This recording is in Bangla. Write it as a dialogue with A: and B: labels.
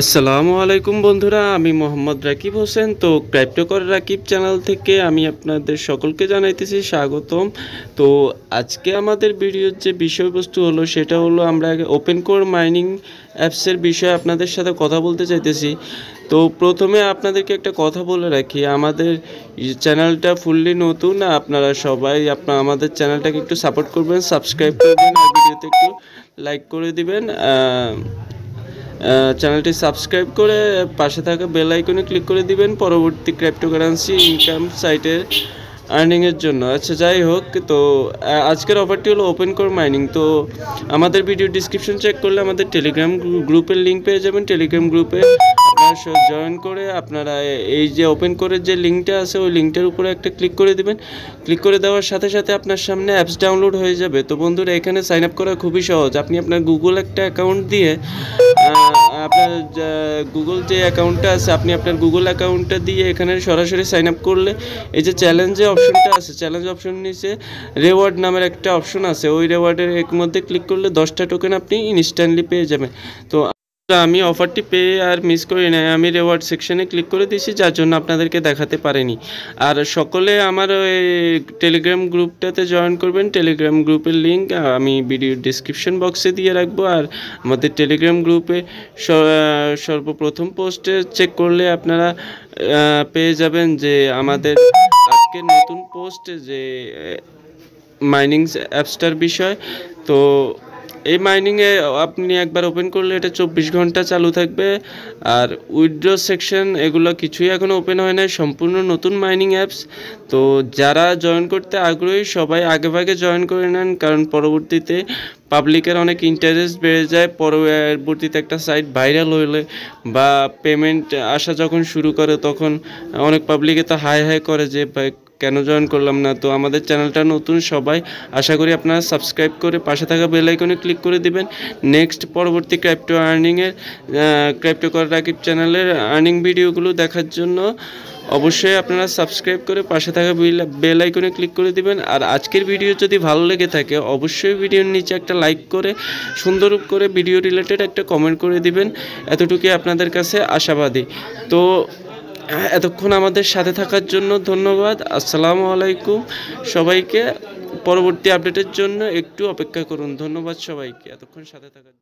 A: আসসালামু আলাইকুম বন্ধুরা, আমি মোহাম্মদ রাকিব হোসেন। তো ক্রাইপ্টোকর রাকিব চ্যানেল থেকে আমি আপনাদের সকলকে জানাইতেছি স্বাগতম। তো আজকে আমাদের ভিডিওর যে বিষয়বস্তু হলো, সেটা হলো আমরা ওপেন কোর মাইনিং অ্যাপসের বিষয়ে আপনাদের সাথে কথা বলতে চাইতেছি। তো প্রথমে আপনাদেরকে একটা কথা বলে রাখি, আমাদের চ্যানেলটা ফুললি নতুন, আপনারা সবাই আপনার আমাদের চ্যানেলটাকে একটু সাপোর্ট করবেন, সাবস্ক্রাইব করবেন, আর ভিডিওতে একটু লাইক করে দিবেন চ্যানেলটি সাবস্ক্রাইব করে পাশে থাকা বেল আইকনে ক্লিক করে দিবেন পরবর্তী ক্রিপ্টোকারেন্সি ইনকাম সাইটের আর্নিংয়ের জন্য। আচ্ছা যাই হোক, তো আজকের অফারটি হলো ওপেন কোর মাইনিং তো, আমাদের ভিডিও ডিসক্রিপশন চেক করলে আমাদের টেলিগ্রাম গ্রুপের লিঙ্ক পেয়ে যাবেন। টেলিগ্রাম গ্রুপে আপনারা জয়েন করে আপনারা এই যে ওপেন করে যে লিঙ্কটা আছে, ওই লিঙ্কটার উপরে একটা ক্লিক করে দিবেন। ক্লিক করে দেওয়ার সাথে সাথে আপনার সামনে অ্যাপস ডাউনলোড হয়ে যাবে। তো বন্ধুরা, এখানে সাইন আপ করা খুবই সহজ। আপনি আপনার গুগল একটা অ্যাকাউন্ট দিয়ে আপনার গুগল যে অ্যাকাউন্টটা আছে, আপনি আপনার গুগল অ্যাকাউন্টটা দিয়ে এখানে সরাসরি সাইন আপ করলে, এই যে চ্যালেঞ্জে অপশনটা আছে চ্যালেঞ্জ অপশন নিচে রেওয়ার্ড নামের একটা অপশন আছে। ওই রেওয়ার্ডের এর মধ্যে ক্লিক করলে দশটা টোকেন আপনি ইনস্ট্যান্টলি পেয়ে যাবেন। তো আমি অফারটি পেয়ে আর মিস করি নাই। আমি রেওয়ার্ড সেকশনে ক্লিক করে দিয়েছি, যার জন্য আপনাদেরকে দেখাতে পারিনি। আর সকলে আমার ওই টেলিগ্রাম গ্রুপটাতে জয়েন করবেন। টেলিগ্রাম গ্রুপের লিঙ্ক আমি ভিডিও ডিসক্রিপশন বক্সে দিয়ে রাখব। আর আমাদের টেলিগ্রাম গ্রুপে সর্বপ্রথম পোস্টে চেক করলে আপনারা পেয়ে যাবেন যে আমাদের আজকের নতুন পোস্ট যে মাইনিংস অ্যাপসটার বিষয়। তো এই মাইনিংয়ে আপনি একবার ওপেন করলে এটা চব্বিশ ঘণ্টা চালু থাকবে। আর উইথড্র সেকশন এগুলো কিছুই এখনও ওপেন হয় নাই, সম্পূর্ণ নতুন মাইনিং অ্যাপস তো যারা জয়েন করতে আগ্রহী, সবাই আগেভাগে জয়েন করে নেন, কারণ পরবর্তীতে পাবলিকের অনেক ইন্টারেস্ট বেড়ে যায়। পরবর্তীতে একটা সাইট ভাইরাল হলে বা পেমেন্ট আসা যখন শুরু করে, তখন অনেক পাবলিকে তো হাই হাই করে যে কেন জয়েন করলাম না? তো আমাদের চ্যানেলটা নতুন সবাই, আশা করি আপনারা সাবস্ক্রাইব করে পাশে থাকা বেল আইকনে ক্লিক করে দিবেন। নেক্সট পরবর্তী ক্রাইপ্টো আর্নিংয়ের ক্রাইপ্টো কর রাকিব চ্যানেলের আর্নিং ভিডিওগুলো দেখার জন্য অবশ্যই আপনারা সাবস্ক্রাইব করে পাশে থাকা বেল আইকনে ক্লিক করে দিবেন। আর আজকের ভিডিও যদি ভালো লেগে থাকে, অবশ্যই ভিডিওর নিচে একটা লাইক করে সুন্দর করে ভিডিও রিলেটেড একটা কমেন্ট করে দিবেন। এতটুকুই আপনাদের কাছে আশাবাদী। তো এতক্ষণ আমাদের সাথে থাকার জন্য ধন্যবাদ। আসসালামু আলাইকুম। সবাইকে পরবর্তী আপডেটের জন্য একটু অপেক্ষা করুন। ধন্যবাদ সবাইকে। এতক্ষণ সাথে থাকার